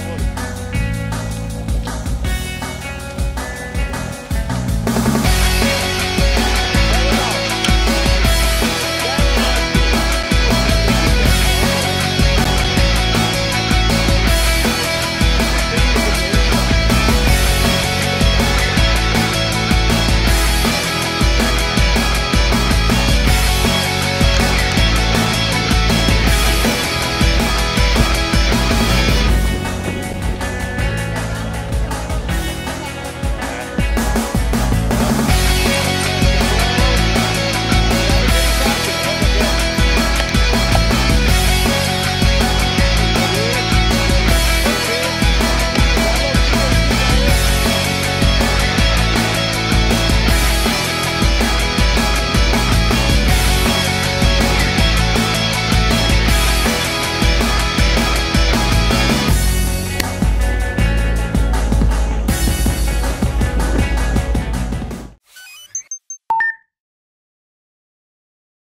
oh.